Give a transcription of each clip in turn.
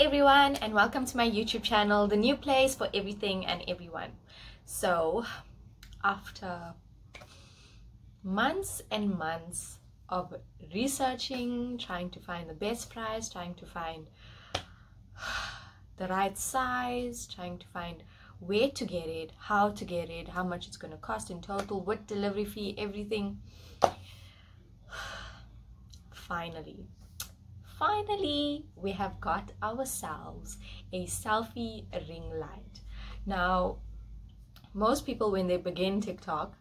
everyone and welcome to my YouTube channel, the new place for everything and everyone. So, after months and months of researching, trying to find the best price, trying to find the right size, trying to find where to get it, how to get it, how much it's going to cost in total, what delivery fee, everything. Finally, finally we have got ourselves a selfie ring light. Now most people when they begin tiktok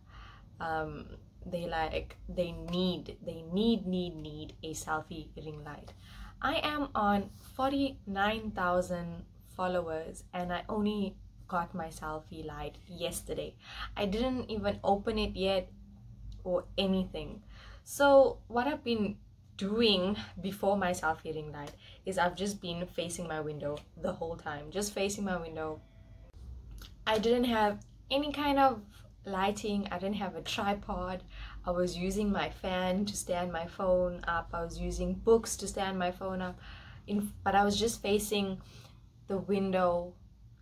um, they like they need they need need need a selfie ring light. I am on 49000 followers and i only got my selfie light yesterday. I didn't even open it yet or anything. So what i've been doing before my selfie ring light is I've just been facing my window the whole time, just facing my window. I didn't have any kind of lighting, I didn't have a tripod. I was using my fan to stand my phone up, I was using books to stand my phone up, in, but I was just facing the window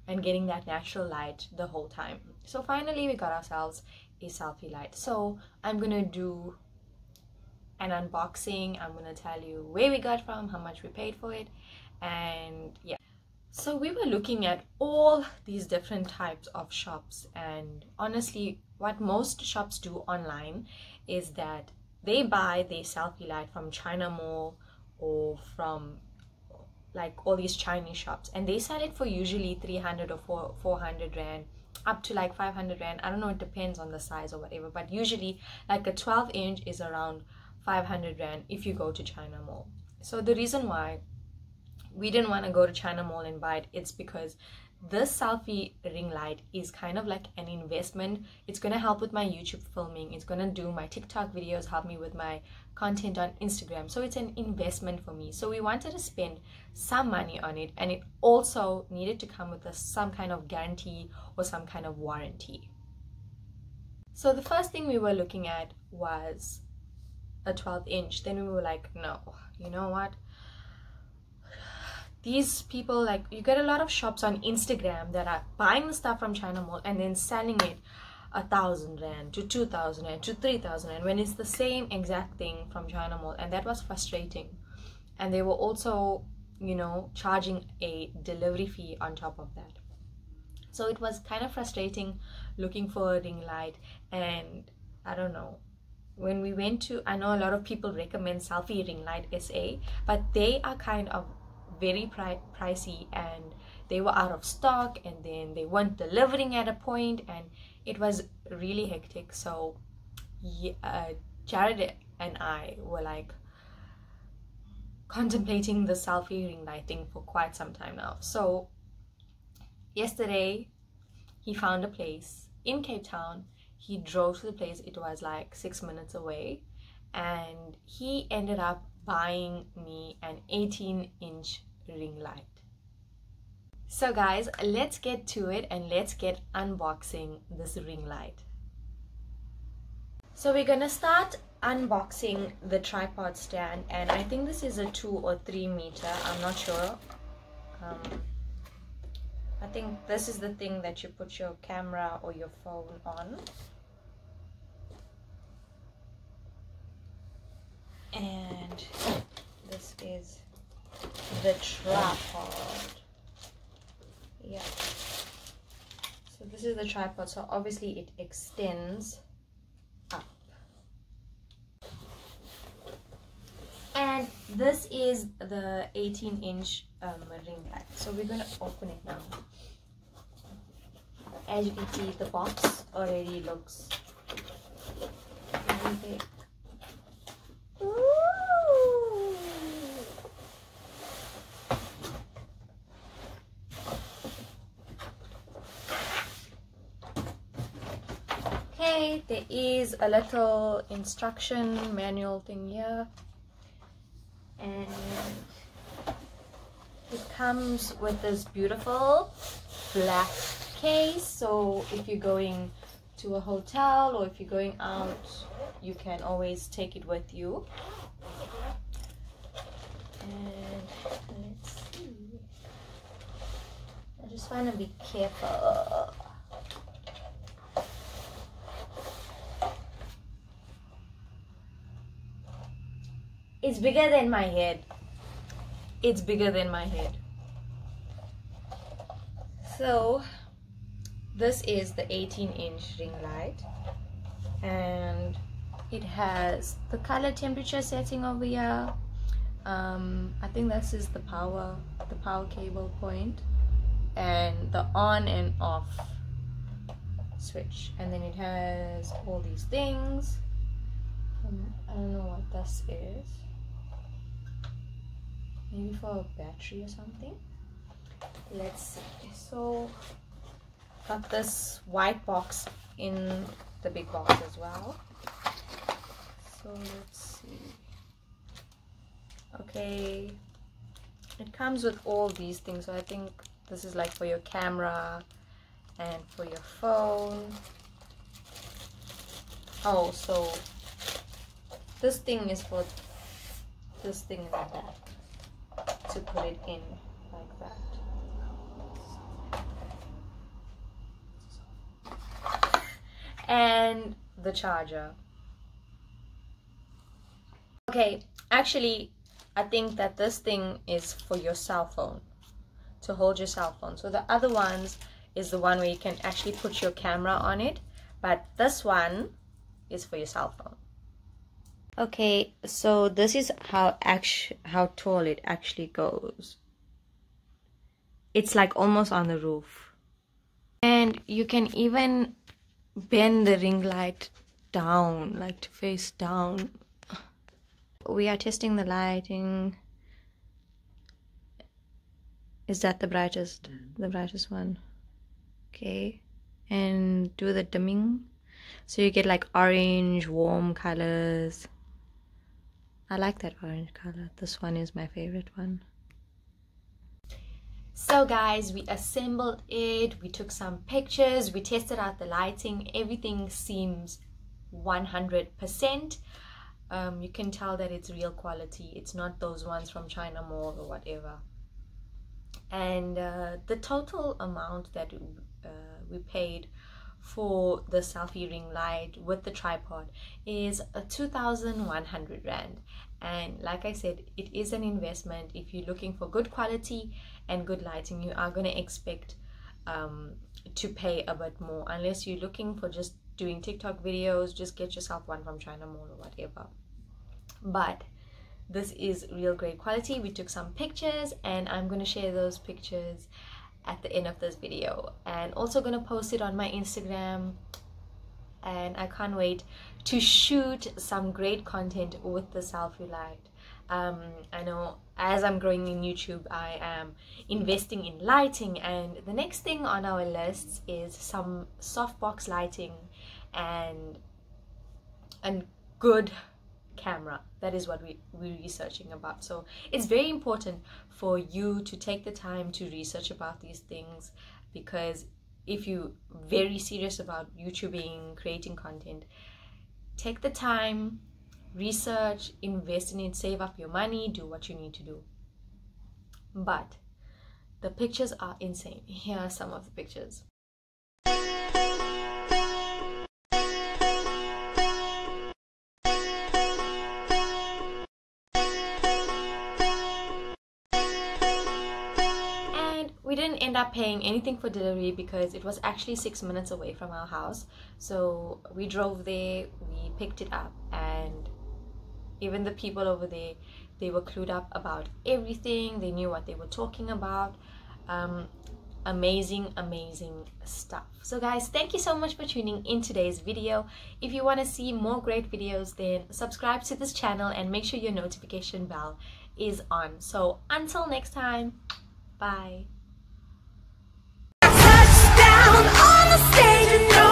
and getting that natural light the whole time. So finally we got ourselves a selfie light. So I'm gonna do an unboxing. I'm gonna tell you where we got from, how much we paid for it, and yeah. So we were looking at all these different types of shops, and honestly, what most shops do online is that they buy their selfie light from China Mall or from like all these Chinese shops, and they sell it for usually 300 or 400 rand up to like 500 rand i don't know it depends on the size or whatever but usually like a 12 inch is around 500 rand if you go to China Mall. So the reason why we didn't want to go to China Mall and buy it, it's because this selfie ring light is kind of like an investment. It's going to help with my YouTube filming. It's going to do my TikTok videos, help me with my content on Instagram. So it's an investment for me. So we wanted to spend some money on it and it also needed to come with a, some kind of guarantee or some kind of warranty. So the first thing we were looking at was a 12 inch then we were like no you know what? These people like you get a lot of shops on instagram that are buying the stuff from china mall and then selling it a thousand rand to two thousand rand to three thousand rand when it's the same exact thing from china mall. And that was frustrating. And they were also you know charging a delivery fee on top of that. So it was kind of frustrating looking for a ring light and i don't know when we went to i know a lot of people recommend selfie ring light sa but they are kind of very pri- pricey and they were out of stock and then they weren't delivering at a point and it was really hectic. So yeah, uh, jared and i were like contemplating the selfie ring light thing for quite some time now. So yesterday he found a place in cape town he drove to the place it was like six minutes away and he ended up buying me an 18 inch ring light. So guys let's get to it and let's get unboxing this ring light. So we're gonna start unboxing the tripod stand and I think this is a two or three meter I'm not sure. Um, I think this is the thing that you put your camera or your phone on. And this is the tripod. Yeah. So this is the tripod. So obviously it extends up. And this is the 18 inch um, ring light. So we're going to open it now. As you can see, the box already looks big. Okay, there is a little instruction manual thing here and it comes with this beautiful black case so if you're going to a hotel or if you're going out you can always take it with you and let's see I just want to be careful. It's bigger than my head. It's bigger than my head. So, this is the 18 inch ring light and it has the color temperature setting over here. Um, I think this is the power the power cable point and the on and off switch. And then it has all these things. Um, I don't know what this is. Maybe for a battery or something let's see. So got this white box in the big box as well. So let's see. Okay. It comes with all these things. So I think this is like for your camera and for your phone. Oh so this thing is for this thing like that to put it in like that and the charger. Okay actually I think that this thing is for your cell phone to hold your cell phone. So the other ones is the one where you can actually put your camera on it but this one is for your cell phone. Okay so this is how actually how tall it actually goes. It's like almost on the roof. And you can even bend the ring light down, like to face down. We are testing the lighting. Is that the brightest? Mm. The brightest one. Okay. And do the dimming. So you get like orange, warm colors. I like that orange color. This one is my favorite one. So guys, we assembled it, we took some pictures, we tested out the lighting, everything seems 100%. Um, you can tell that it's real quality, it's not those ones from China Mall or whatever. And uh, the total amount that uh, we paid for the selfie ring light with the tripod is a 2100 rand. And like i said it is an investment. If you're looking for good quality and good lighting you are going to expect um, to pay a bit more unless you're looking for just doing tiktok videos just get yourself one from china mall or whatever. But this is real great quality. We took some pictures and i'm going to share those pictures at the end of this video. And also to post it on my instagram. And i can't wait to shoot some great content with the selfie light um, I know as I'm growing in YouTube, I am investing in lighting, and the next thing on our lists is some softbox lighting and and good camera. That is what we, we're researching about. So it's very important for you to take the time to research about these things because if you're very serious about YouTubing, creating content, take the time research, invest in it, save up your money, do what you need to do. But the pictures are insane. Here are some of the pictures. Up paying anything for delivery because it was actually six minutes away from our house. So we drove there we picked it up and even the people over there they were clued up about everything. They knew what they were talking about. Um, amazing amazing stuff. So guys thank you so much for tuning in today's video. If you want to see more great videos then subscribe to this channel and make sure your notification bell is on. So until next time bye stage and no